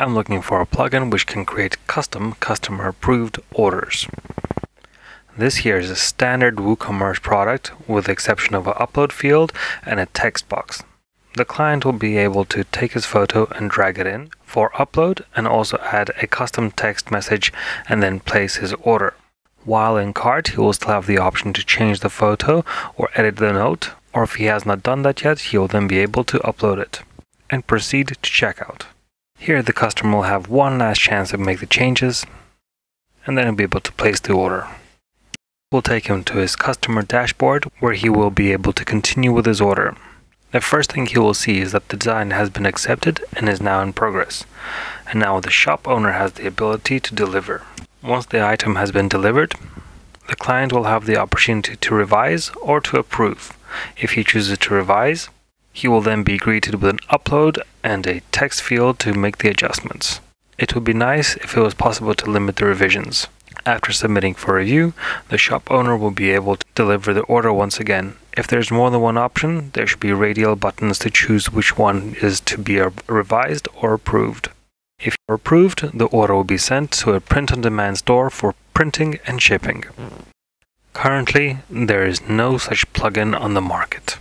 I'm looking for a plugin which can create custom customer approved orders. This here is a standard WooCommerce product with the exception of an upload field and a text box. The client will be able to take his photo and drag it in for upload and also add a custom text message and then place his order. While in cart, he will still have the option to change the photo or edit the note, or if he has not done that yet, he will then be able to upload it and proceed to checkout. Here, the customer will have one last chance to make the changes and then he'll be able to place the order. We'll take him to his customer dashboard where he will be able to continue with his order. The first thing he will see is that the design has been accepted and is now in progress. And now the shop owner has the ability to deliver. Once the item has been delivered, the client will have the opportunity to revise or to approve. If he chooses to revise, he will then be greeted with an upload and a text field to make the adjustments. It would be nice if it was possible to limit the revisions. After submitting for review, the shop owner will be able to deliver the order once again. If there's more than one option, there should be radial buttons to choose which one is to be revised or approved. If approved, the order will be sent to a print on demand store for printing and shipping. Currently, there is no such plugin on the market.